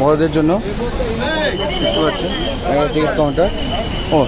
বড়দের জন্য। দেখতে পাচ্ছেন টিকিট কাউন্টার। ও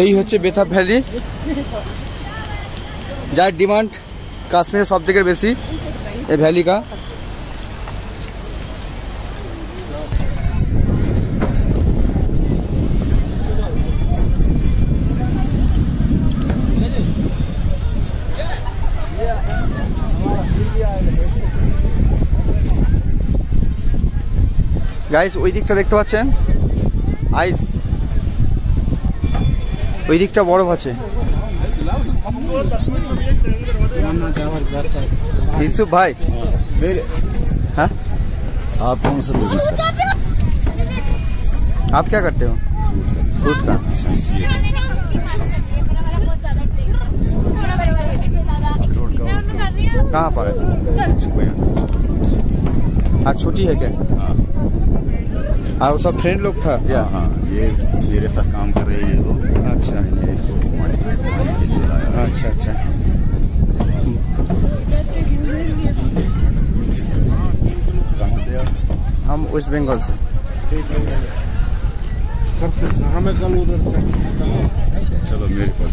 এই হচ্ছে বেথা ভ্যালি যার ডিমান্ড কাশ্মীরে সব থেকে বেশি এই ভ্যালি কা গাইস ওই দিকটা দেখতে পাচ্ছেন আইস ওই দিকটা বরফ আছে ইউসুফ ভাই हाँ आप कौन सा बिजनेस करते आप क्या करते हो फ्रूट का कहाँ पर है आज छुट्टी है क्या हाँ वो सब फ्रेंड लोग था क्या हाँ ये मेरे साथ अच्छा अच्छा अच्छा। कहाँ से हम वेस्ट बंगाल से। सबसे हमें कल उधर चलो मेरे पास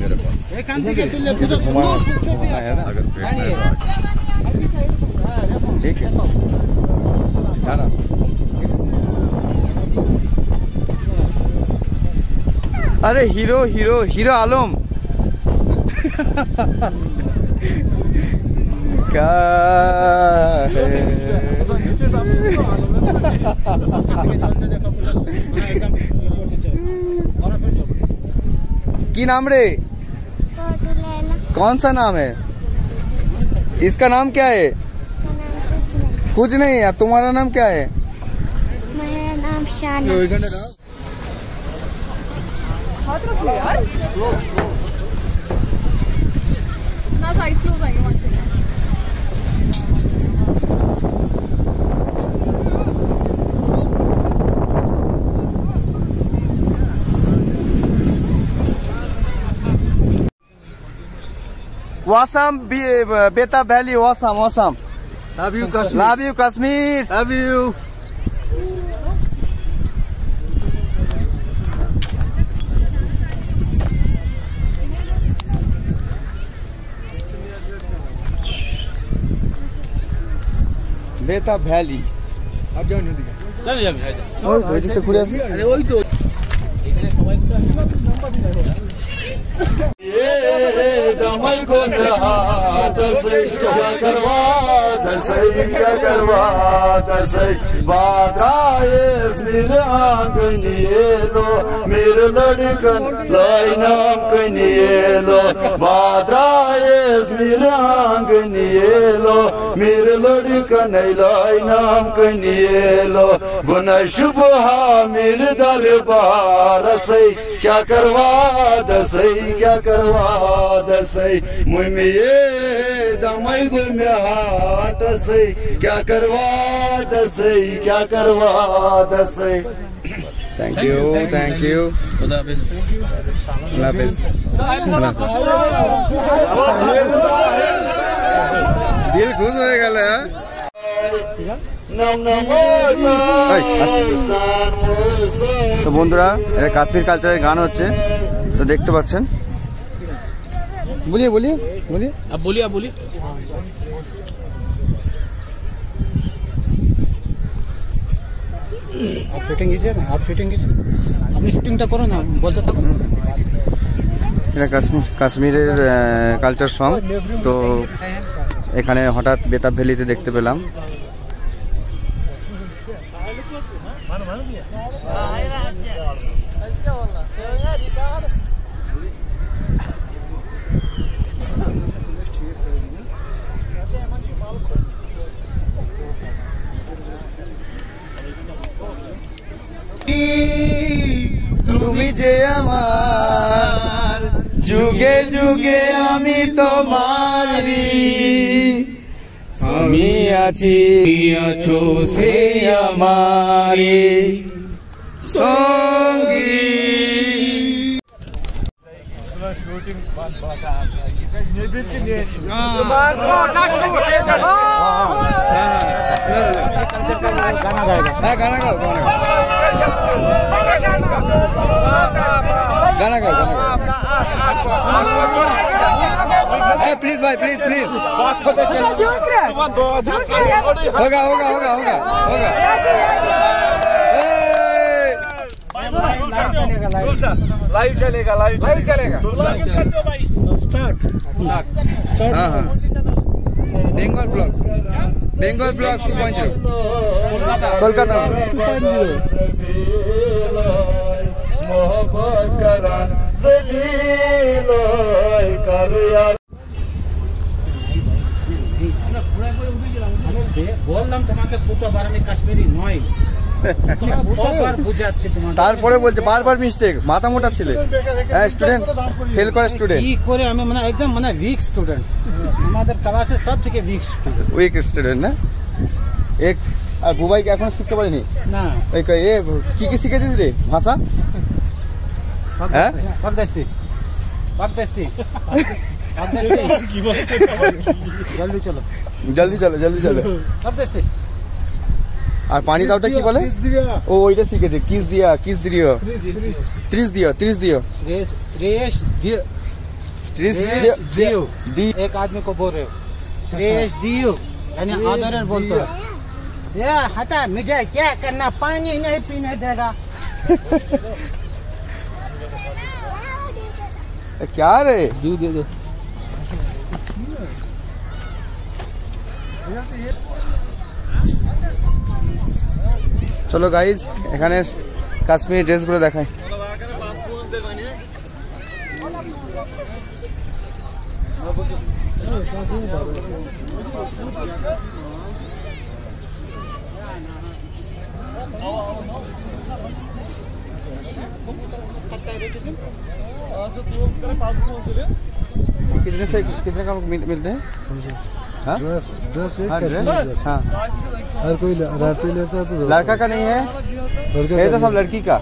मेरे पास। अगर ठीक है। अरे हीरो हीरो हीरो आलम क्या की नाम रे कौन सा नाम है? इसका नाम क्या है? कुछ नहीं यार तुम्हारा नाम क्या है? मेरा नाम शाना। Awesome Betaab valley awesome awesome. Love you Kashmir love you Kashmir love you Betaab valley. আর যাও নদী তো ঘুরে আসবে আরে ওই তো। گناہ دسیش کیا کروا دسی کیا کروا دسی بادرائے اس میرے آنگنیے لو میرے لڑکن لائنام کنیے لو بادرائے Yes, mirang nielo, mirlori kanailai nam kanielo. Buna shubha mil darbar sai, kya karwa dasai, kya karwa dasai. Mumiye damai gumya hat sai, kya karwa dasai, kya karwa dasai. Thank you thank you খুদা দিল খুশ হয়ে গেল তো বন্ধুরা এটা কাশ্মীর কালচারের গান হচ্ছে তো দেখতে পাচ্ছেন। বলি বলি বলিয়ে। বলিয়ে বলিয়ে। आप शूटिंग कीजिए ना आप शूटिंग कीजिए আপনি শুটিংটা করুন না বলতে থাকুন। এটা কাশ্মীর কাশ্মীরের কালচার সং তো এখানে হঠাৎ বেতাব ভ্যালিতে দেখতে পেলাম। যে আমার। যুগে যুগে আমি তোমারি আমি আছি আছো সে আমারি সঙ্গী। হ্যাঁ গানা গাও গানা গাও। गाना गाओ गाना प्लीज़ भाई प्लीज़ प्लीज़ होगा होगा होगा होगा होगा। लाइव चलेगा लाइव लाइव चलेगा। स्टार्ट हाँ हाँ। Bengal blogs Bengal blog two point Kolkata two point বললাম তোমাকে ফুটো বারামি কাশ্মীরি নয়। তারপরে বলছে বারবার মিস্টেক মাথা মোটা ছেলে। হ্যাঁ স্টুডেন্ট ফেল করে স্টুডেন্ট কি করে আমি মানে একদম মানে উইক স্টুডেন্ট আমাদের ক্লাসে সব থেকে উইক স্টুডেন্ট উইক স্টুডেন্ট না? এক আর বুবাইকে এখনও শিখতে পারিনি? না। ওই কই, এ কি কি শিখেছিস রে? ভাষা? হ্যাঁ? পাকদাস্তি পাকদাস্তি পাকদাস্তি কি বলছে? জলদি চলো। জলদি চলো জলদি চলো। পাকদাস্তি আর পানি দাওটা কি বলে ও ওইটা শিখেছে কিস দিয়া কিস দিও ত্রিশ দিও ত্রিশ দিও रेस रेस दियो ত্রিশ रेस দিও दियो দি एक आदमी को बोल रहे हो रेस दियो यानी आदर बोलते हो ये हटा मुझे क्या करना पानी नहीं पीने देगा এ, क्या রে দু দে দে চলো গাইজ এখানের কাশ্মীরি ড্রেসগুলো দেখাই कितने से कितने का मिल- मिलते हैं हाँ? हाँ, ड्रेस ड्रेस हाँ हर कोई लड़की लेता है तो लड़का का नहीं है? लड़का ये तो सब लड़की का।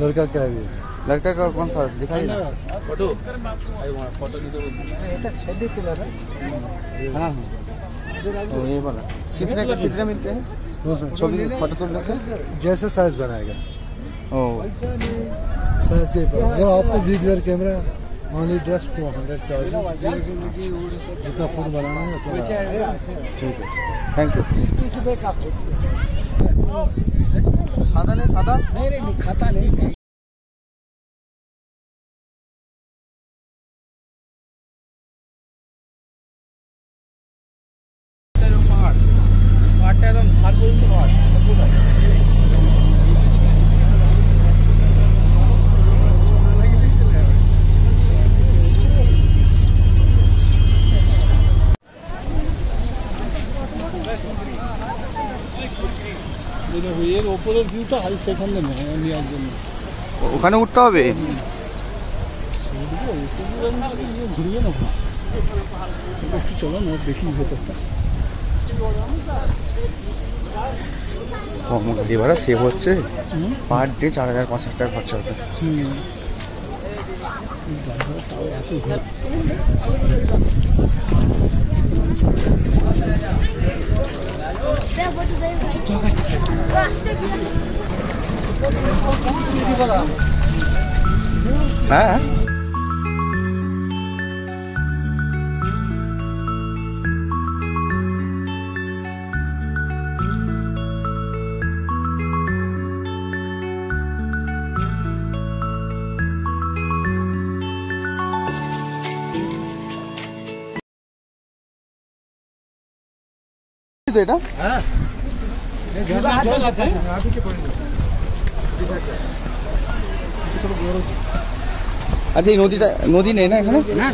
लड़का का भी। लड़का का कौन सा? दिखाइए ना। फ़ोटो। फ़ोटो तो तो हम्म। हाँ। हाँ तो ये वाला। कितने कितने मिलते हैं? छोटी फ़ोटो तुलने जैसे साइज़ बनाएगा। ओ। साइज़ के ये आपको वीज camera only just two hundred charges जितना फ़ूड बनाना है उतना ठीक है थैंक यू तीस तीस रुपये का सादा नहीं सादा नहीं नहीं खाता नहीं ভিউটা হাই সেখানে নেওয়ার জন্য। ওখানে উঠতে হবে? ঘুরিয়ে নেব। একটু চলো না দেখি ভেতরটা। কম গাড়ি ভাড়া সেভ হচ্ছে। পার ডে চার হাজার পাঁচ হাজার টাকা খরচা হবে। হ্যাঁ 哎。এটা জল আছে আচ্ছা এই নদীটা নদী নেই না এখানে না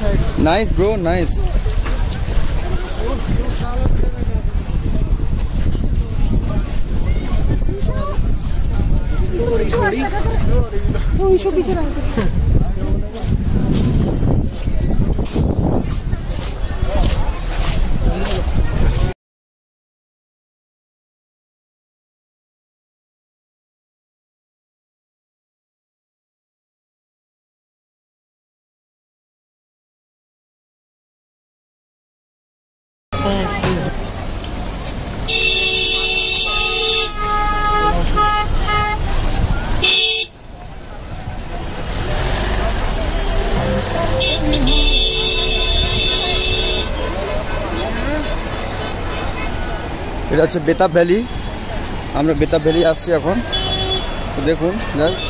Nice, bro. Nice. इसको पीछे रख হচ্ছে বেতাব ভ্যালি। আমরা বেতাব ভ্যালি আসছি এখন। দেখুন জাস্ট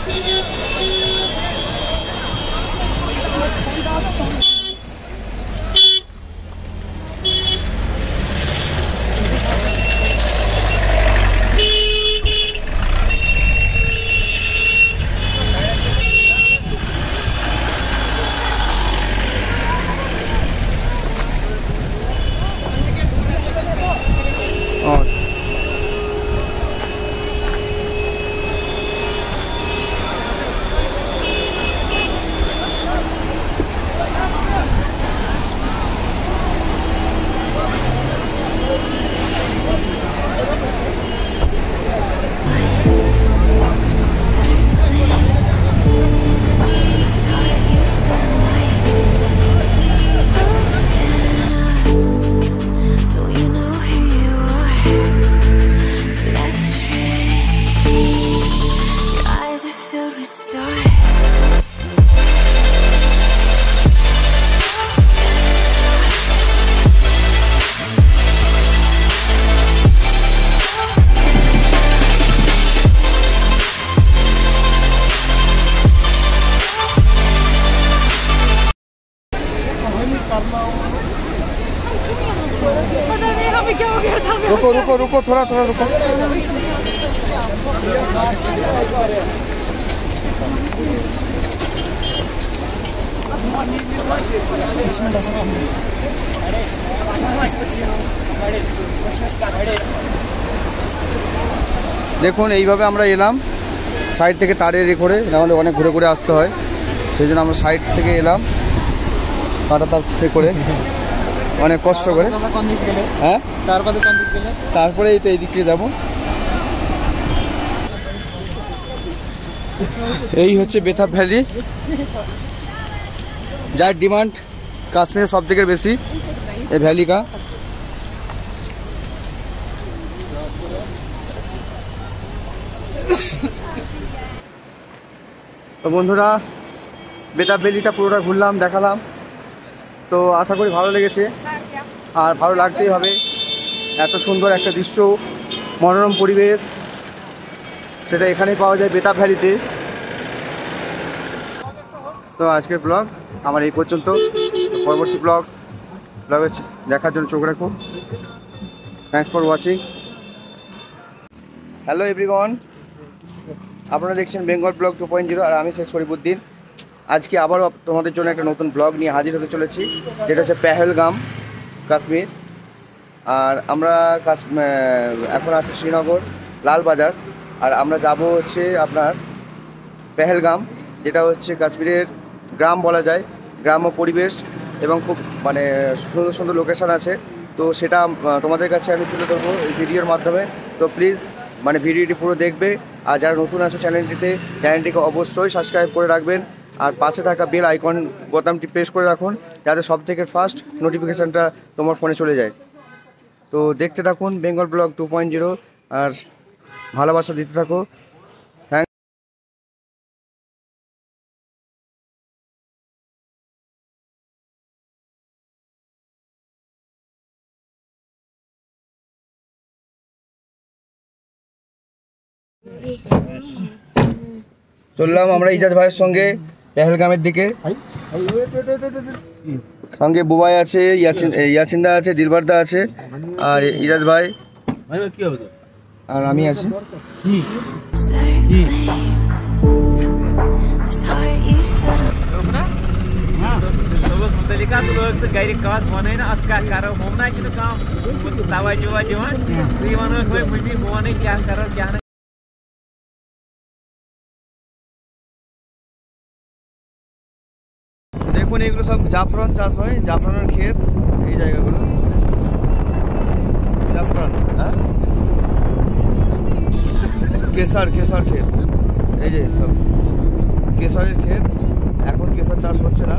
रुको रुको रुको थोड़ा थोड़ा रुको দেখুন এইভাবে আমরা এলাম সাইড থেকে তারের এ করে নাহলে অনেক ঘুরে ঘুরে আসতে হয় সেই জন্য আমরা সাইড থেকে এলাম কাটা তার এ করে অনেক কষ্ট করে। হ্যাঁ? তারপরে এই তো এই দিক থেকে যাব। এই হচ্ছে বেথা ভ্যালি। যার ডিমান্ড কাশ্মীরে সব থেকে বেশি এই ভ্যালি কা। তো বন্ধুরা বেতাব ভ্যালিটা পুরোটা ঘুরলাম দেখালাম। তো আশা করি ভালো লেগেছে। আর ভালো লাগতেই হবে। এত সুন্দর একটা দৃশ্য, মনোরম পরিবেশ, সেটা এখানেই পাওয়া যায় বেতাব ভ্যালিতে। তো আজকের ব্লগ আমার এই পর্যন্ত। পরবর্তী ব্লগ ব্লগ দেখার জন্য চোখ রাখুন। Thanks for watching hello everyone আপনারা দেখছেন Bengal blog two point zero আর আমি শেখ শরীফুদ্দিন। আজকে আবারও তোমাদের জন্য একটা নতুন ব্লগ নিয়ে হাজির হতে চলেছি, যেটা হচ্ছে পেহেলগাম। কাশ্মীর। আর আমরা কাশ এখন আছে শ্রীনগর, লালবাজার। আর আমরা যাব হচ্ছে আপনার পেহেলগাম, যেটা হচ্ছে কাশ্মীরের গ্রাম বলা যায়, গ্রাম্য পরিবেশ এবং খুব মানে সুন্দর সুন্দর লোকেশান আছে। তো সেটা তোমাদের কাছে আমি তুলে ধরবো এই ভিডিওর মাধ্যমে। তো প্লিজ মানে ভিডিওটি পুরো দেখবে। আর যারা নতুন আছো চ্যানেলটিতে চ্যানেলটিকে অবশ্যই সাবস্ক্রাইব করে রাখবেন। আর পাশে থাকা বেল আইকন বোতামটি প্রেস করে রাখুন, যাতে সব থেকে ফার্স্ট নোটিফিকেশানটা তোমার ফোনে চলে যায়। তো দেখতে থাকুন Bengal blog two point zero আর ভালোবাসা দিতে থাকো। চললাম আমরা ইজাজ ভাইয়ের সঙ্গে। পেহেলগামের দিকে। সঙ্গে বুবাই আছে ইয়াসিন্দা আছে দিলবারদা আছে আর ইরাজ ভাই। আর আমি আছি। গাড়ি কথা বনে না দেখুন এগুলো সব জাফরান চাষ হয়, জাফরানের ক্ষেত, এই জায়গাগুলো। জাফরান হ্যাঁ? কেশর কেশর ক্ষেত। এই যে সব। কেশরের ক্ষেত, এখন কেশর চাষ হচ্ছে না।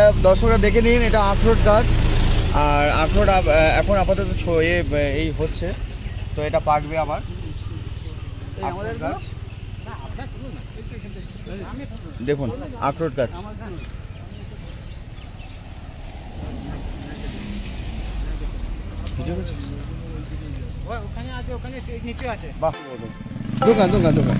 এটা দর্শকরা দেখে নিন এটা আখরোট গাছ। আর আখরোট এখন আপাতত এই হচ্ছে। তো এটা পাকবে আবার। আখরোট গাছ। দেখুন আখরোট গাছ। ওখানে আছে ওখানে নিচে আছে। বাহ। দোকান দোকান দোকান।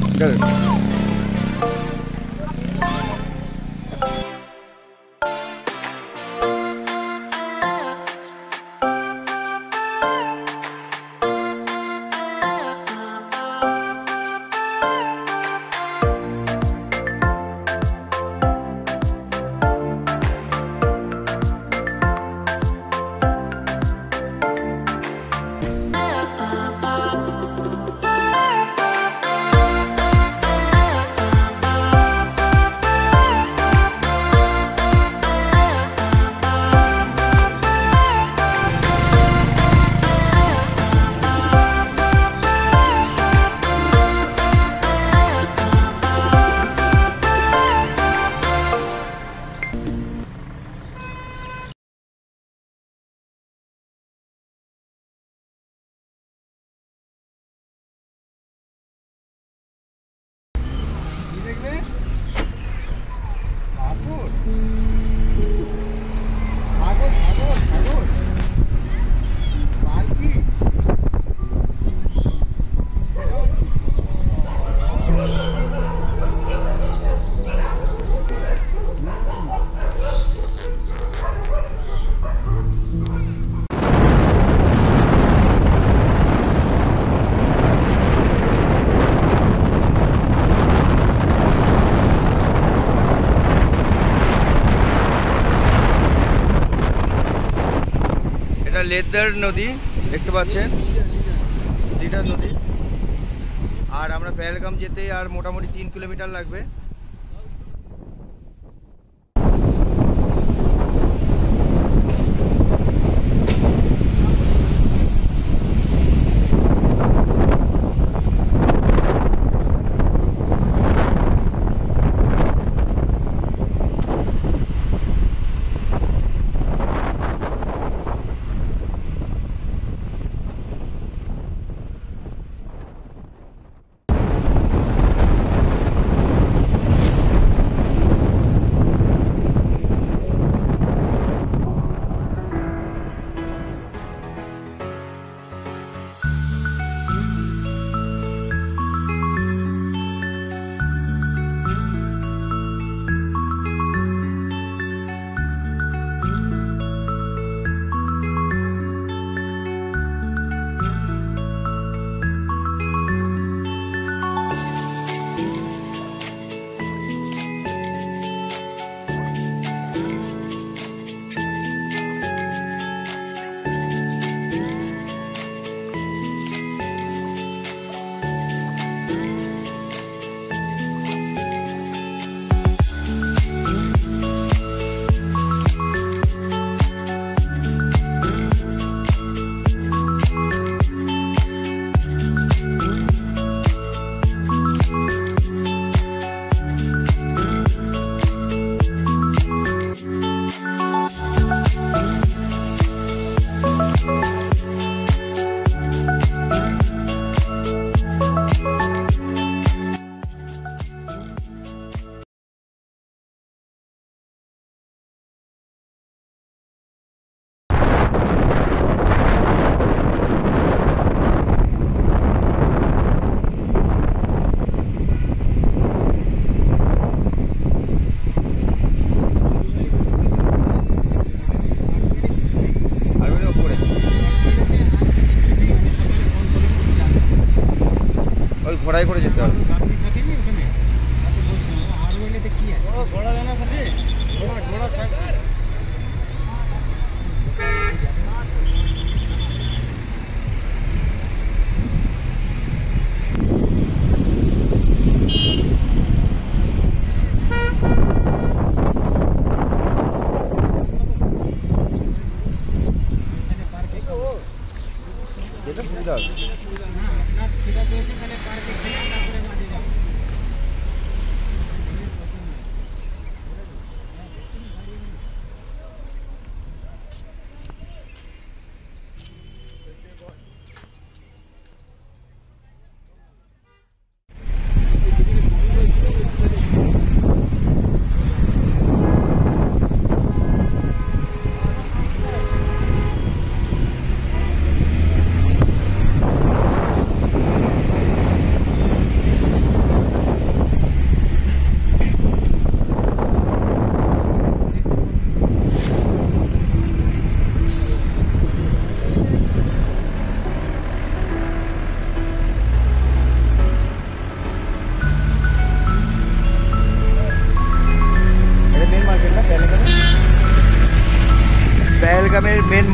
লেদার নদী দেখতে পাচ্ছেন। দিটার নদী। আর আমরা পেহেলগাম যেতে আর মোটামুটি তিন কিলোমিটার লাগবে। ঘোড়ায় করে যেতে হবে।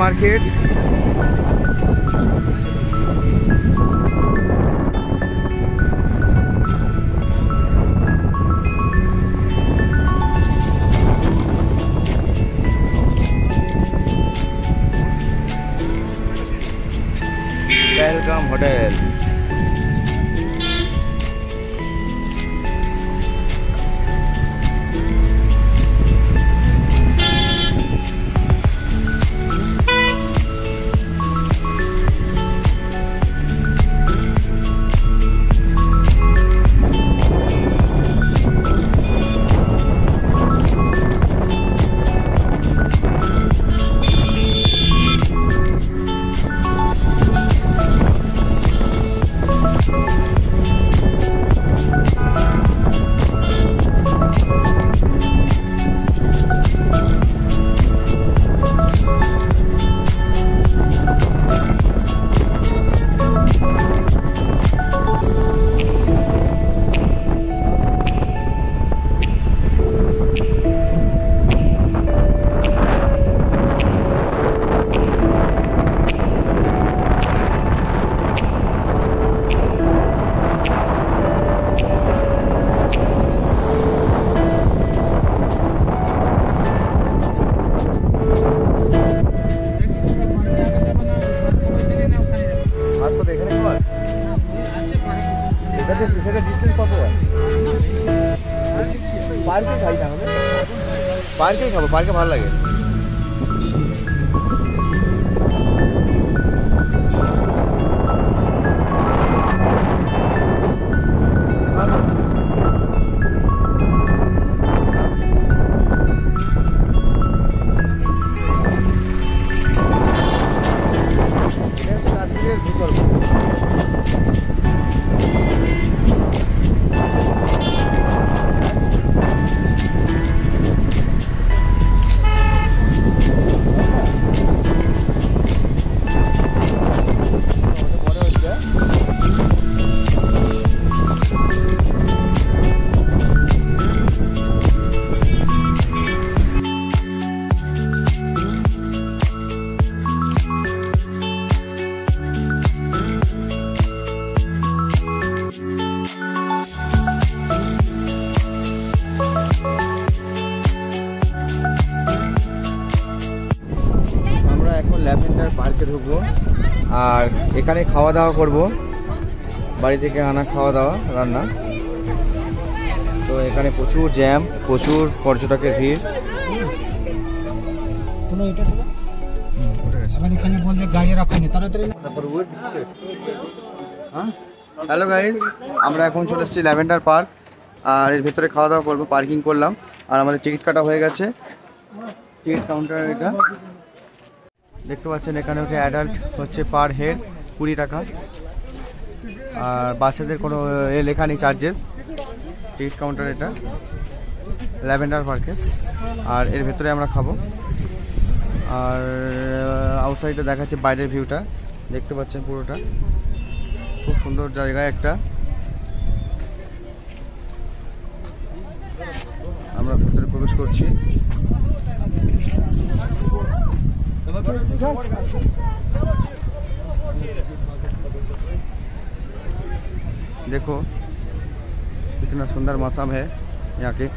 মার্কেট parque para এখানে খাওয়া দাওয়া করব। বাড়ি থেকে আনা খাওয়া দাওয়া রান্না। তো এখানে প্রচুর জ্যাম প্রচুর পর্যটকের ভিড়। হ্যালো গাইজ আমরা এখন চলে এসেছি ল্যাভেন্ডার পার্ক আর এর ভেতরে খাওয়া দাওয়া করব পার্কিং করলাম। আর আমাদের টিকিট কাটা হয়ে গেছে। টিকিট কাউন্টার এটা। দেখতে পাচ্ছেন এখানে হচ্ছে অ্যাডাল্ট হচ্ছে পার হেড কুড়ি টাকা। আর বাচ্চাদের কোনো, এ, লেখা নেই চার্জেস টিকিট কাউন্টার এটা। ল্যাভেন্ডার পার্কে আর এর ভেতরে আমরা খাব। আর আউটসাইডে দেখাচ্ছে বাইরের ভিউটা দেখতে পাচ্ছেন পুরোটা। খুব সুন্দর জায়গা একটা। আমরা ভেতরে প্রবেশ করছি। देखो कितना সুন্দর मौसम है यहाँ के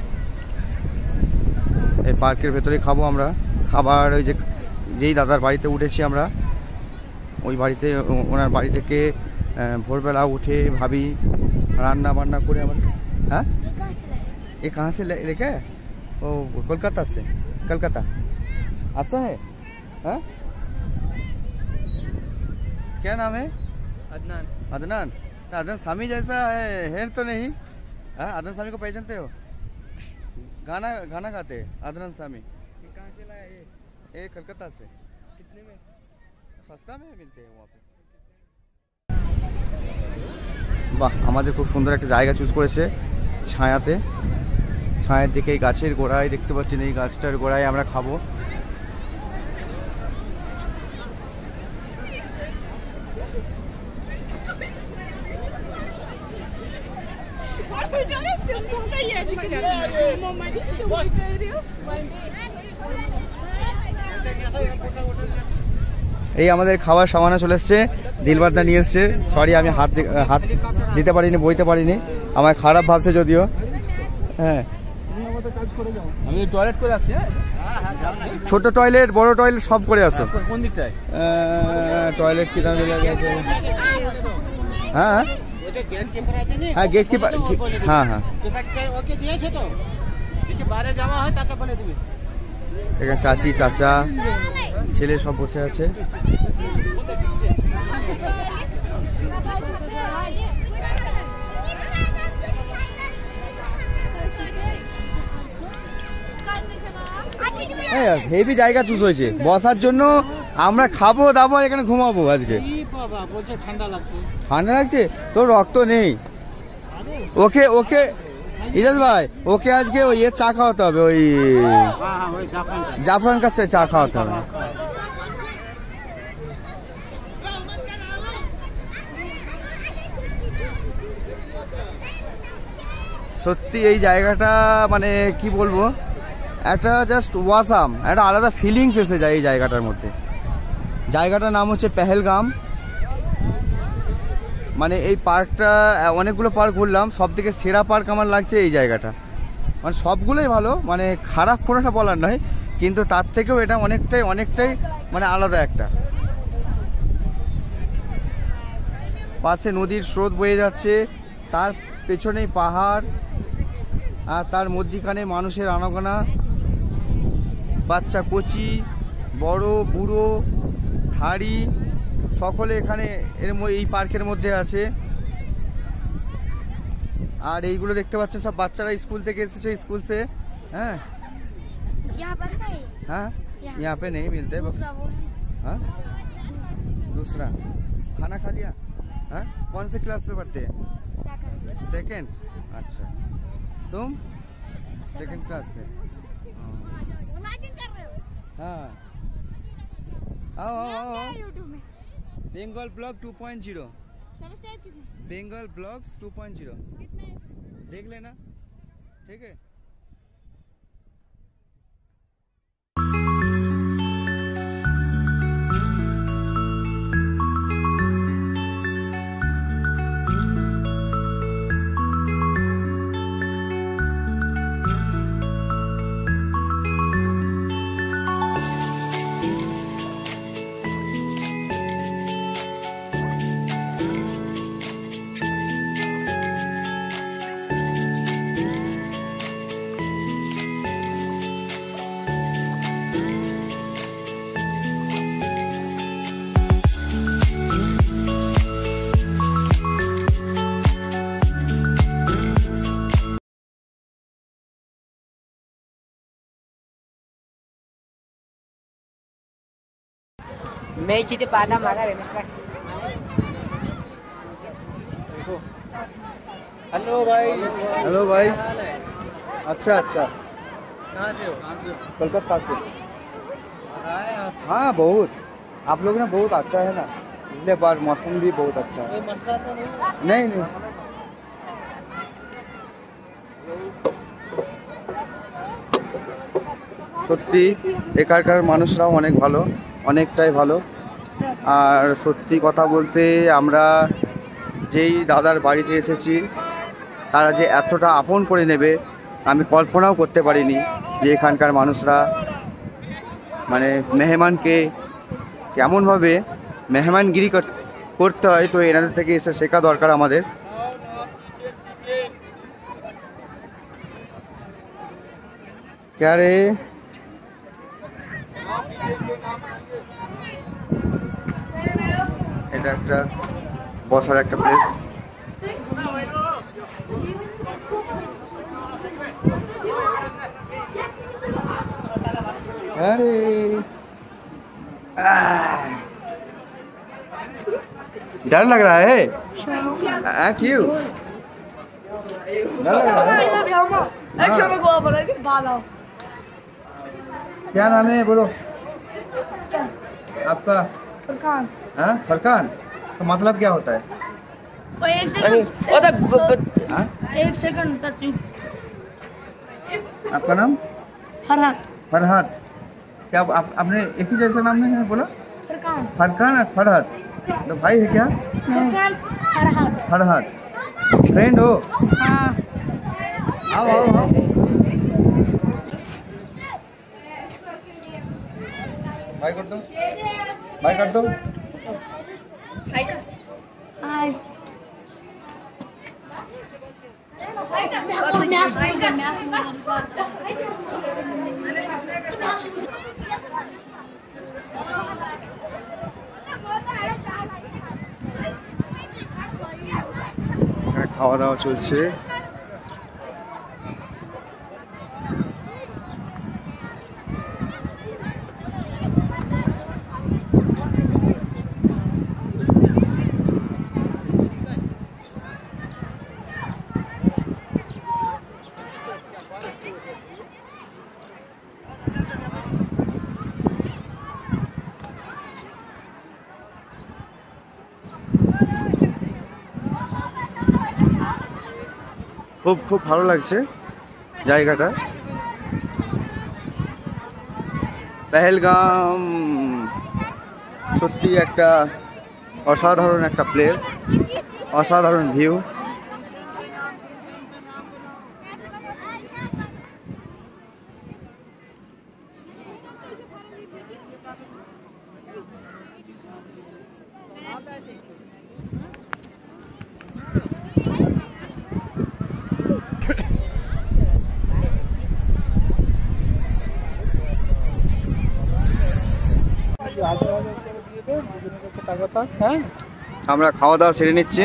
এই পার্কের ভেতরে খাবো আমরা খাবার ওই যে যেই দাদার বাড়িতে উঠেছি আমরা ওই বাড়িতে ও- ওনার বাড়ি থেকে আহ, ভোরবেলা উঠে ভাবি রান্না বান্না করে আমার হ্যাঁ ये कहाँ से ले- लेके आए? ओ कोलकाता से कलकत्ता अच्छा है हाँ क्या नाम है अदनान अदनान तो अदनान स्वामी जैसा है हेयर तो नहीं हाँ अदनान स्वामी को पहचानते हो गाना गाना गाते हैं अदनान स्वामी कहाँ से लाया ये ये कलकत्ता से कितने में সস্তা মে মিলতে हैं वहाँ पे বাহ আমাদের খুব সুন্দর একটা জায়গা চুজ করেছে ছায়াতে ছায়ের দিকে এই গাছের গোড়ায় দেখতে পাচ্ছেন এই গাছটার গোড়ায় আমরা খাবো এই আমাদের খাবার সামানা চলে এসছে। দিলবারদা নিয়ে এসছে। সরি আমি হাত হাত দিতে পারিনি বইতে পারিনি। আমার খারাপ ভাবছে যদিও। হ্যাঁ। আমি টয়লেট করে আসছি হ্যাঁ? ছোট টয়লেট বড় টয়লেট সব করে আসো। কোন দিকটায়? টয়লেট কি দাম হ্যাঁ হ্যাঁ। যে গেট কিপার আছে না? হ্যাঁ গেট কিপার হ্যাঁ হ্যাঁ। টিকিটটা ওকে দিয়েছে তো? যদি বাইরে যাওয়া হয় তাকে বলে দিবি। এখানে চাচি চাচা ছেলে সব বসে আছে। হ্যাঁ হেভি জায়গা চুজ হয়েছে। বসার জন্য আমরা খাব দাবো আর এখানে ঘুমাবো আজকে। ঠান্ডা লাগছে। ঠান্ডা লাগছে? তোর রক্ত নেই। ওকে ওকে ইজাজ ভাই ওকে আজকে ওই চা খাওয়াতে হবে ওই হ্যাঁ হ্যাঁ ওই জাফরান কাছে চা খাওয়াতে হবে। সত্যি এই জায়গাটা মানে কি বলব? একটা জাস্ট ওয়াসাম একটা আলাদা ফিলিংস এসে যায় এই জায়গাটার মধ্যে। জায়গাটার নাম হচ্ছে পেহেলগাম। মানে এই পার্কটা অনেকগুলো পার্ক ঘুরলাম সব থেকে সেরা পার্ক আমার লাগছে এই জায়গাটা। মানে সবগুলোই ভালো মানে খারাপ কোনোটা বলার নয়, কিন্তু তার থেকেও এটা অনেকটাই অনেকটাই মানে আলাদা একটা। পাশে নদীর স্রোত বয়ে যাচ্ছে, তার পেছনেই পাহাড়, আর তার মধ্যিখানে মানুষের আনাগোনা। বাচ্চা কচি, বড়, বুড়ো হাড়ি সকলে এখানে এর ম- এই পার্কের মধ্যে আছে আর এইগুলো দেখতে পাচ্ছেন সব বাচ্চারা স্কুল থেকে এসেছে স্কুল সে হ্যাঁ यहाँ बनता है हाँ यहाँ। यहाँ पे नहीं मिलते बस दूसरा वो है हाँ दूसरा खाना खा लिया हाँ कौन से क्लास में पढ़ते हैं सेकंड सेकंड अच्छा तुम सेकंड क्लास में व्लॉगिंग कर रहे हो हाँ आओ आओ आओ, बेंगल ब्लॉग 2.0 सब्सक्राइब कितने? बेंगल ब्लॉग्स 2.0 कितने देख लेना। ठीक है? मैं चिते पादा मागा रे मिस्टर हेलो भाई हेलो भाई क्या हाल है अच्छा अच्छा कहाँ से हो कहाँ से हो कोलकाता से मजा आया आप हाँ बहुत आप लोग ना बहुत अच्छा है ना पिछले बार मौसम भी बहुत अच्छा है कोई मसला तो नहीं है? नहीं नहीं সত্যি এখানকার মানুষরাও অনেক ভালো অনেকটাই ভালো আর সত্যি কথা বলতে আমরা যেই দাদার বাড়িতে এসেছি তারা যে এতটা আপন করে নেবে আমি কল্পনাও করতে পারিনি যে এখানকার মানুষরা মানে মেহমানকে কেমনভাবে মেহমানগিরি কর- করতে হয় তো এনাদের থেকে এসে শেখা দরকার আমাদের क्या रे এটা একটা বসার একটা প্লেস আরে आह। डर लग रहा है आ, क्यों डर लग रहा है हाँ। क्या नाम है बोलो आपका हाँ? फरकान तो मतलब क्या होता है? एक सेकंड हाँ? एक सेकंड आपका नाम? फरहाद फरहाद क्या आप, आप, आपने एक ही जैसा नाम नहीं है बोला? फरकान। फरकान और फरहाद तो भाई है क्या? फरकान फरहाद फरहाद फ्रेंड हो? हाँ। आओ आओ आओ। बाय कर दो। बाय कर दो। हाय এখানে খাওয়া দাওয়া চলছে খুব খুব ভালো লাগছে জায়গাটা। পেহেলগাম সত্যি একটা অসাধারণ একটা প্লেস অসাধারণ ভিউ আমরা খাওয়া দাওয়া সেরে নিচ্ছি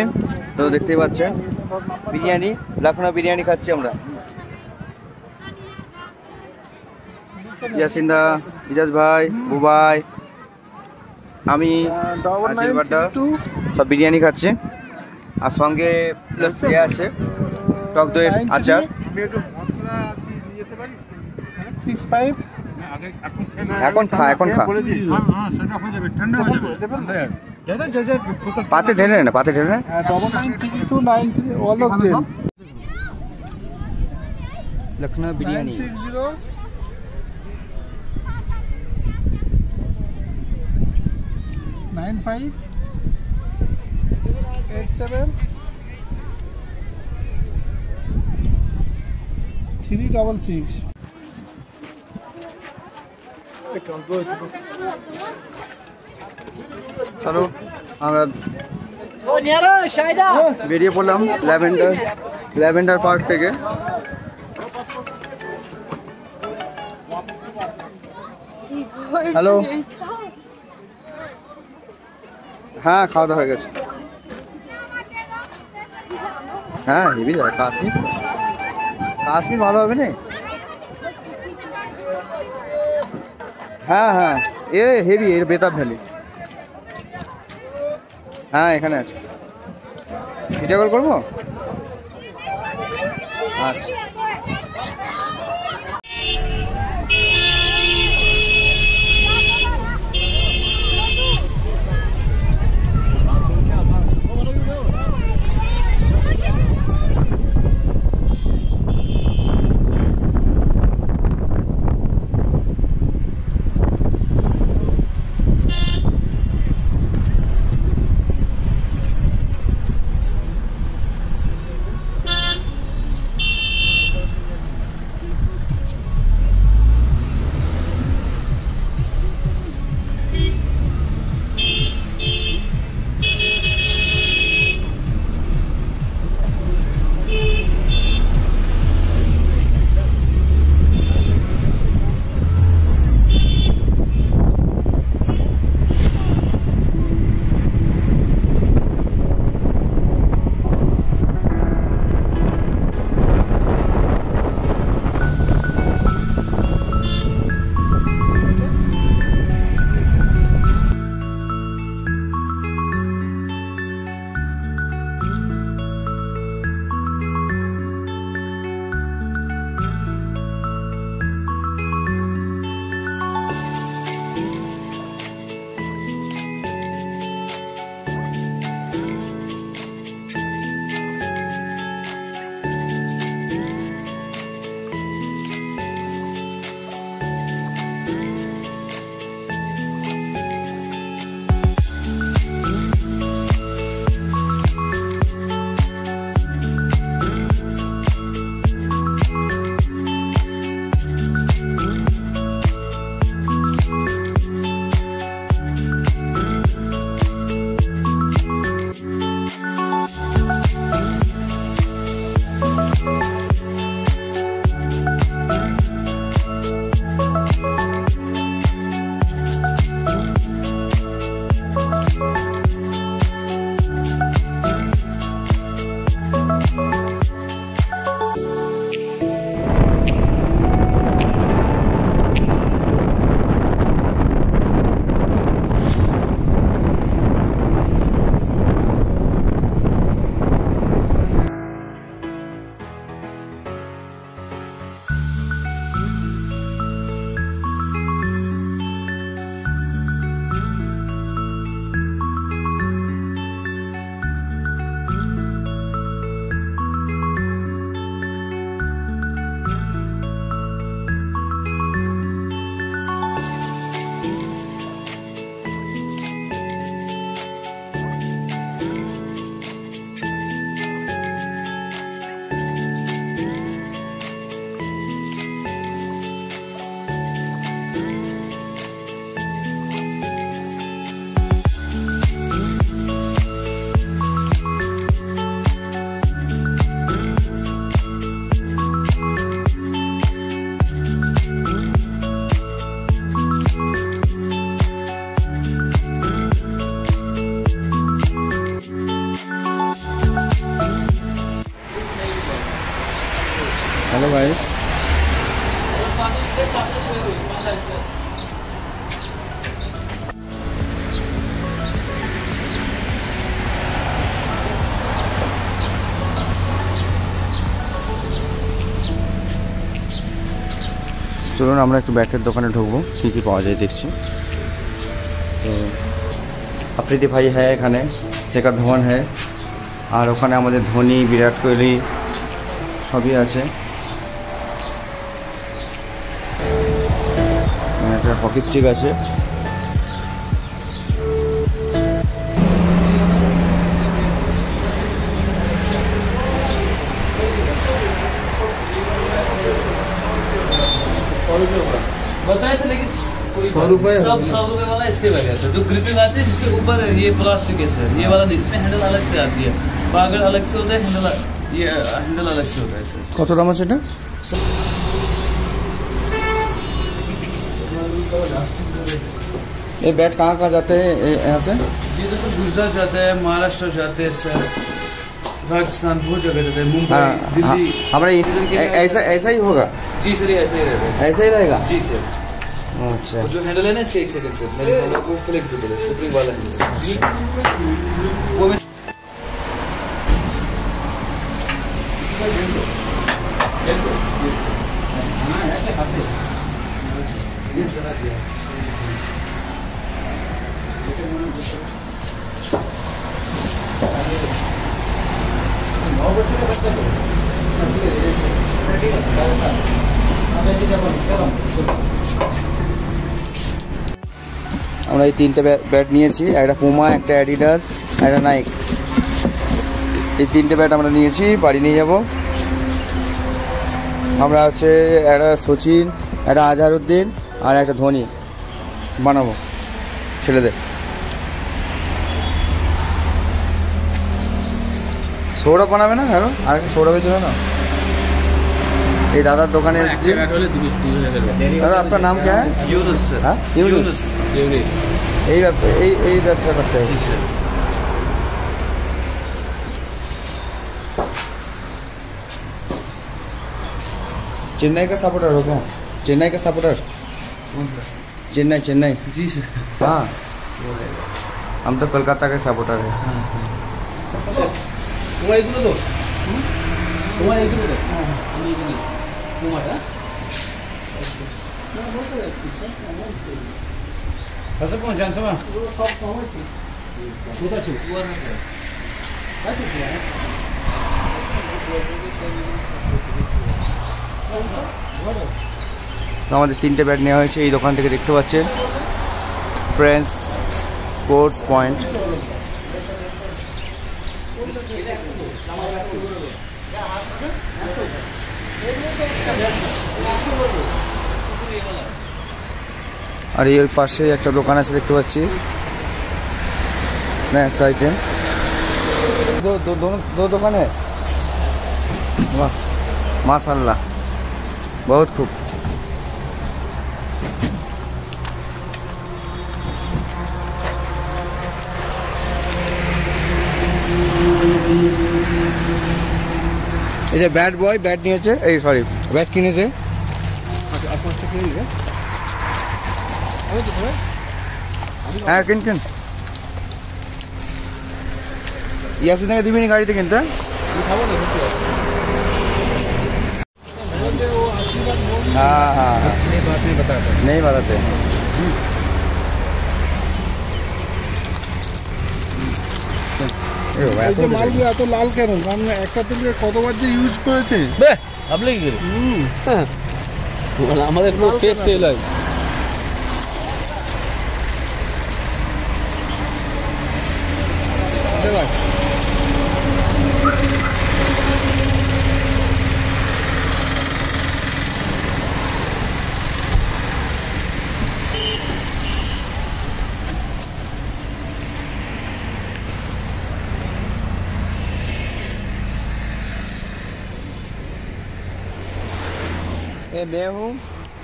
তো দেখতেই পাচ্ছেন বিরিয়ানি লাখনা বিরিয়ানি খাচ্ছি আমরা ইয়াসিন্দা ইজাজ ভাই বুবাই আমি সব বিরিয়ানি খাচ্ছি আর সঙ্গে প্লাস ইয়ে আছে টক দইয়ের আচার সিক্স ফাইভ এখন খা এখন খা পাতে ঢেলে না পাতে ঢেলে Lucknow biryani nine five eight seven three double six চলো, আমরা বেরিয়ে পড়লাম ল্যাভেন্ডার ল্যাভেন্ডার পার্ক থেকে। হ্যালো? হ্যাঁ খাওয়া দাওয়া হয়ে গেছে। হ্যাঁ হেবি যায় কাশ্মীর। কাশ্মীর ভালো হবে না? হ্যাঁ হ্যাঁ। এ হেভি এর বেতাব ভ্যালি হ্যাঁ এখানে আছে। ভিডিও কল করব? আচ্ছা। চলুন, আমরা একটু ব্যাটের দোকানে ঢুকবো। কী কী পাওয়া যায় দেখছি। তো, আফ্রিদি ভাই হ্যাঁ এখানে শেখর ধোয়ান হ্যাঁ। আর ওখানে আমাদের ধোনি, বিরাট কোহলি, সবই আছে। একটা হকি স্টিক আছে। बताए से लेकिन कोई सौ रुपए सब सौ रुपए वाला इसके वजह से जो ग्रिपिंग आती है जिसके ऊपर ये प्लास्टिक है सर ये वाला नहीं इसमें हैंडल अलग से आती है पागल अलग से होता है हैंडल ये हैंडल अलग से होता है सर কত দাম আছে এটা ये बैट कहाँ कहाँ जाते हैं ये- यहाँ से ये तो सब गुजरात जाता है महाराष्ट्र जाते हैं सर राजस्थान बहुत जगह जाते हैं मुंबई हाँ, हाँ, दिल्ली हमारे इन- सीजन के ऐ- लिए- ऐसा ऐसा ही होगा जी सर ये ऐसे ही रहेगा ऐसे ही रहेगा? जी सर। अच्छा। और जो हैंडल है ना इसके एक सेकंड सर मेरे को फ्लेक्सिबल है स्प्रिंग वाला है। वो मैं আমরা এই তিনটে ব্যাট- নিয়েছি। একটা পুমা একটা অ্যাডিডাস একটা নাইক এই তিনটে ব্যাট আমরা নিয়েছি, বাড়ি নিয়ে যাব। আমরা হচ্ছে একটা সচিন, একটা আজহারউদ্দিন আর একটা ধোনি বানাবো ছেলেদের। সৌরভ বানাবে না কারও? আর সৌরভের জন্য না? এই দাদার দোকানে এসেছি দাদা আপনার নাম কে হ্যাঁ यूनुस सर हाँ? यूनुस। यूनुस এই ব্যব- এই এই ব্যবসা করতে হবে जी सर चेन्नई का सपोर्टर हो क्या चेन्नई का सपोर्टर कौन सा चेन्नई चेन्नई जी सर हाँ हम तो कोलकाता के सपोर्टर है তোমার এগুলো তো আমাদের তিনটে ব্যাট নেওয়া হয়েছে এই দোকান থেকে দেখতে পাচ্ছেন। ফ্রেন্ডস স্পোর্টস পয়েন্ট আর এর পাশে একটা দোকান আছে দেখতে পাচ্ছি। স্ন্যাক্স আইটেম দো দোকানে? বাহ বহুত খুব। এই যে ব্যাট বয় ব্যাট নিয়েছে এই সরি ব্যাট কিনেছে হ্যাঁ কিন কিন ইয়াসিন থেকে দিবি নি গাড়িতে কিনতে हाँ हाँ हाँ नहीं बताते नहीं बताते মালগুলো এত লাল কেন? কারণ একটা তেল কতবার যে ইউজ করেছে? বে আপনি কি করে? মানে আমাদের কোনো টেস্ট তেল मैं हूँ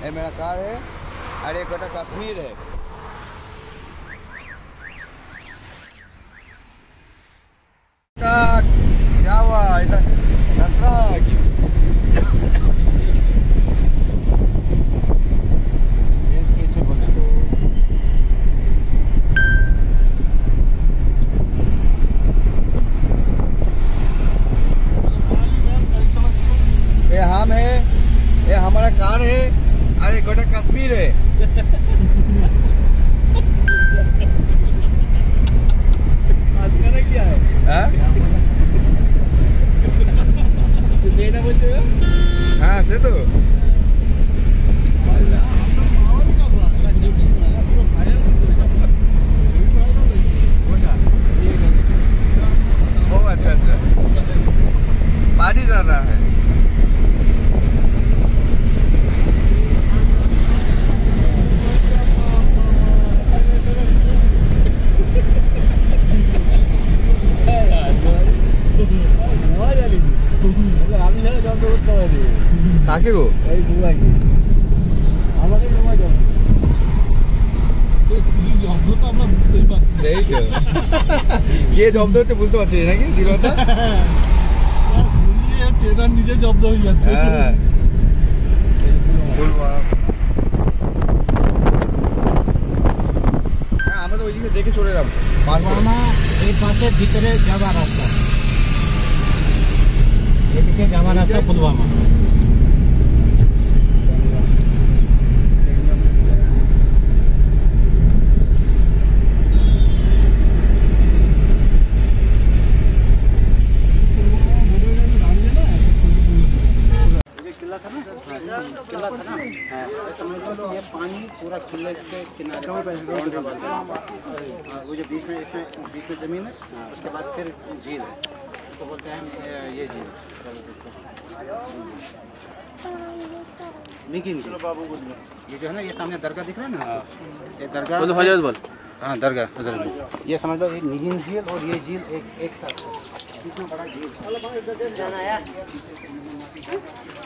ये मेरा कार है और ये कटा कश्मीर है সেই তো। কে জব্দ হচ্ছে বুঝতে পারছি নাকি? দৃঢ়তা ট্রেনার নিজে জব্দ হয়ে যাচ্ছে। হ্যাঁ। হ্যাঁ আমরা তো ওইদিকে দেখে চলে এলাম। পার এই পাশে ভিতরে যাওয়ার রাস্তা। এদিকে যাওয়ার রাস্তা পুলওয়ামা। पूरा किले के किनारे। हाँ, वो जो बीच में इसमें बीच में ज़मीन है उसके बाद फिर झील है। उसको बोलते हैं ये- झील मिकिन ये जो है ना ये सामने दरगाह दिख रहा है ना? ये दरगाह हज़रत बोल हाँ दरगाह हज़रत ये समझ लो ये मिगिन झील और ये झील एक एक साथ है। इतना बड़ा झील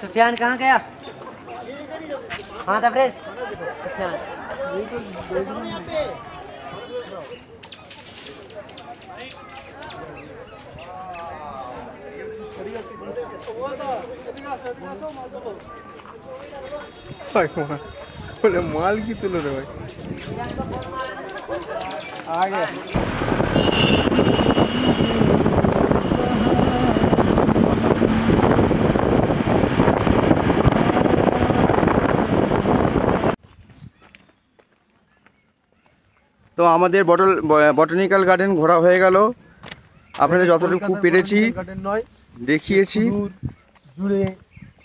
सुफियान कहाँ गया? हाँ तफरेज सुफियान बोले माल की तुलो रे भाई। आ गया। তো আমাদের বটল বটানিক্যাল গার্ডেন ঘোরা হয়ে গেল। আপনাদের যতটুকু পেরেছি দেখিয়েছি। জুড়ে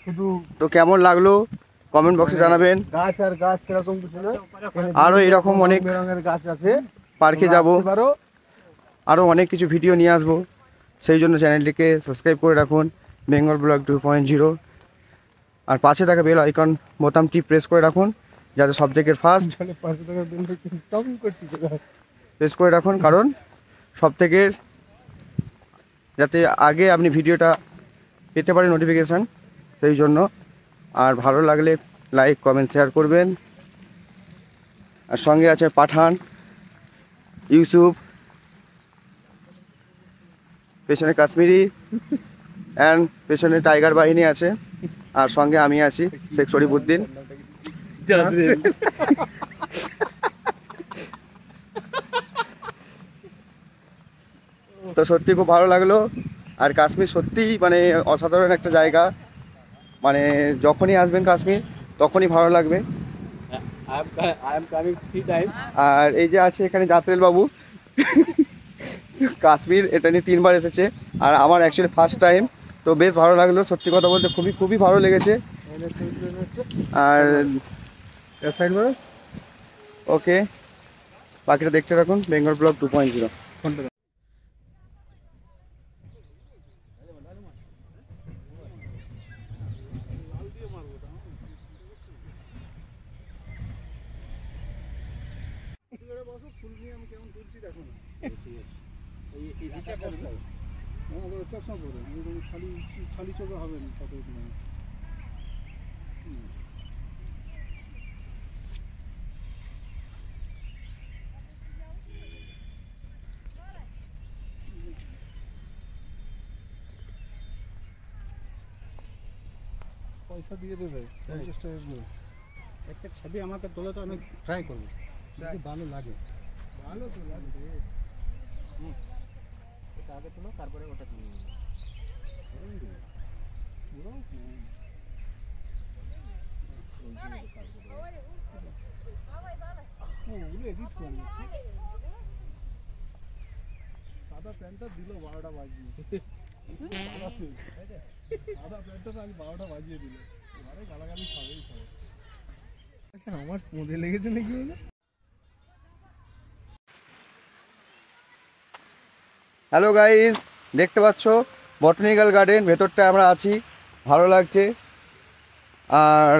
শুধু তো কেমন লাগল? কমেন্ট বক্সে জানাবেন। গাছ আর গাছ কীরকম কিছু না আরও এরকম অনেক গাছ আছে। পার্কে যাব। আরও অনেক কিছু ভিডিও নিয়ে আসব। সেই জন্য চ্যানেলটিকে সাবস্ক্রাইব করে রাখুন। Bengal blog two point zero আর পাশে থাকা বেল আইকন বোতামটি প্রেস করে রাখুন। যাতে সব থেকে ফার্স্ট প্রেস করে রাখুন কারণ সব থেকে যাতে আগে আপনি ভিডিওটা পেতে পারেন নোটিফিকেশান সেই জন্য। আর ভালো লাগলে লাইক কমেন্ট শেয়ার করবেন। আর সঙ্গে আছে পাঠান ইউসুফ পেছনে কাশ্মীরি অ্যান্ড পেছনে টাইগার বাহিনী আছে। আর সঙ্গে আমি আছি শেখ তো সত্যি খুব ভালো লাগল। আর কাশ্মীর সত্যিই মানে অসাধারণ একটা জায়গা। মানে যখনই আসবেন কাশ্মীর তখনই ভালো লাগবে। I am coming three times আর এই যে আছে এখানে জাতরেল বাবু। কাশ্মীর এটা নিয়ে তিনবার এসেছে। আর আমার অ্যাকচুয়ালি ফার্স্ট টাইম তো বেশ ভালো লাগল। সত্যি কথা বলতে খুবই খুবই ভালো লেগেছে। আর সাইড বলো। ওকে বাকিটা দেখতে থাকুন Bengal blog two point zero চশমা পরে এরকম খালি খালি চোখে হবে না। পয়সা দিয়ে দেবে পঞ্চাশ টাকা একটা ছবি আমাকে তোলে তো আমি ট্রাই করব। যদি ভালো লাগে। ভালো তো লাগবে এটা আগে তোলো তারপরে ওটা তুলে সাদা প্যান্টটা দিল বারোটা বাজিয়ে। আমার মধ্যে লেগেছে নাকি হ্যালো গাইস, দেখতে পাচ্ছ? বটানিক্যাল গার্ডেন ভেতরটা আমরা আছি। ভালো লাগছে। আর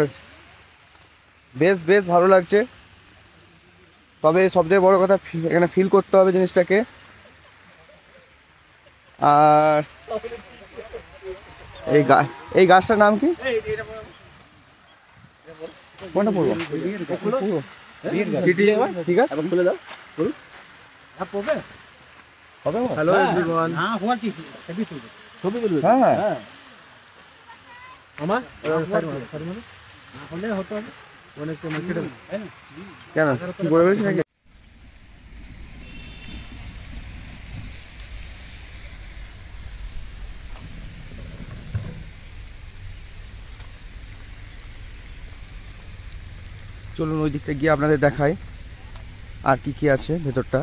বেশ বেশ ভালো লাগছে। তবে সবথেকে বড় কথা এখানে ফিল করতে হবে জিনিসটাকে। আর এই এই গাছটার নাম কি? কোনটা পড়ব? ঠিক আছে। খুলে দাও। হ্যালো হ্যাঁ। হ্যাঁ হ্যাঁ আমার? কেন? কি বলে বলছিস নাকি? চলুন ওই দিকটা গিয়ে আপনাদের দেখাই আর কি কি আছে ভেতরটা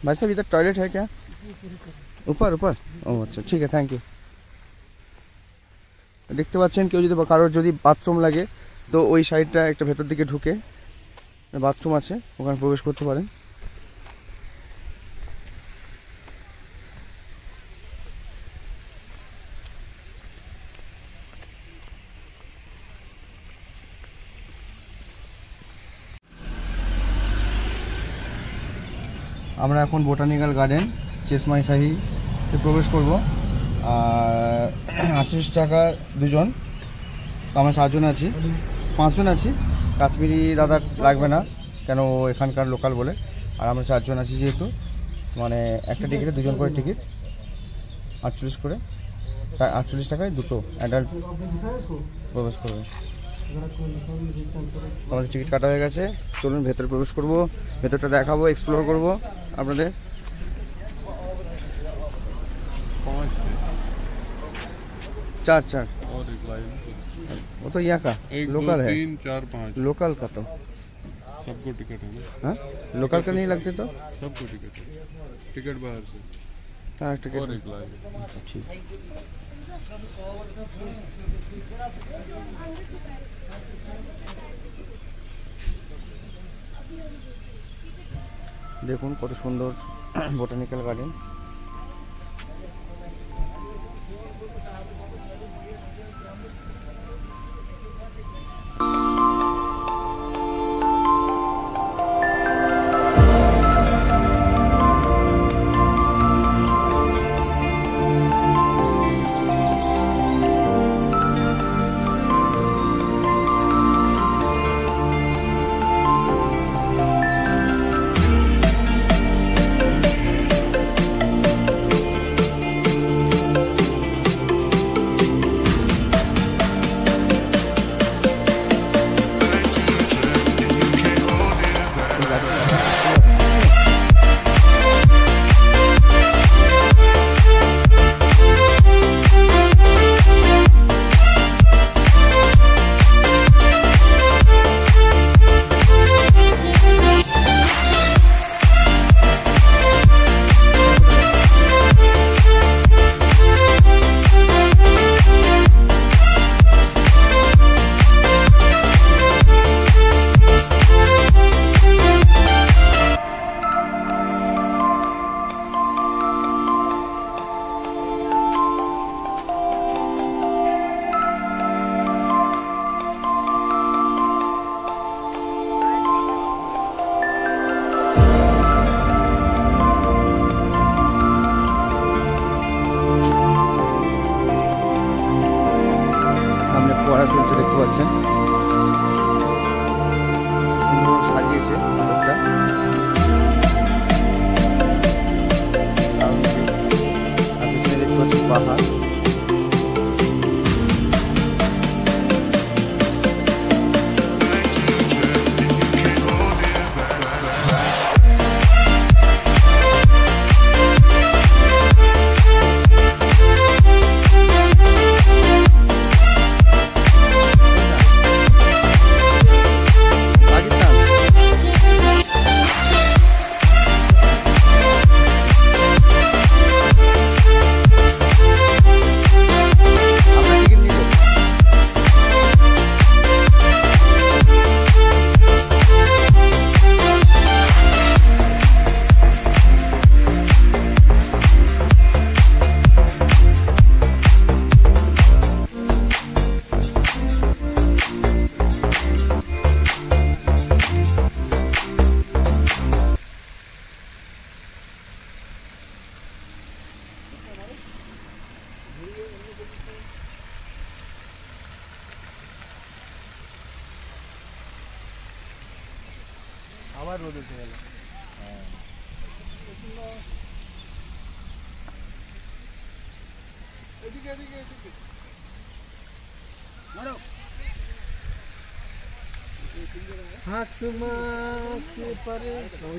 भाई साहब इधर टॉयलेट है क्या ऊपर ऊपर ও আচ্ছা ঠিক আছে থ্যাংক ইউ দেখতে পাচ্ছেন কেউ যদি বা কারোর যদি বাথরুম লাগে তো ওই সাইডটা একটা ভেতর দিকে ঢুকে বাথরুম আছে ওখানে প্রবেশ করতে পারেন আমরা এখন বোটানিক্যাল গার্ডেন চেসমাই শাহিতে প্রবেশ করব। আর আটত্রিশ টাকা দুজন। আমরা চারজন আছি। পাঁচজন আছি। কাশ্মীরি দাদা লাগবে না, কেন এখানকার লোকাল বলে। আর আমরা চারজন আছি যেহেতু। মানে একটা টিকিটে দুজন করে টিকিট। আটচল্লিশ করে। তাই আটচল্লিশ টাকায় দুটো অ্যাডাল্ট প্রবেশ করবে। আমাদের টিকিট কাটা হয়ে গেছে। চলুন ভেতরে প্রবেশ করব। ভেতরটা দেখাবো এক্সপ্লোর করব। আপনাদের चार चार और एक लाइन वो तो यहाँ का एक लोकल दो है तीन चार पाँच लोकल का तो सबको टिकट है ना हाँ लोकल का नहीं लगते तो सबको टिकट है टिकट बाहर से हाँ टिकट और एक लाइन अच्छा, ठीक দেখুন কত সুন্দর বোটানিক্যাল গার্ডেন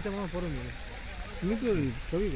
అయితే మనం పొరం మీకు చదివి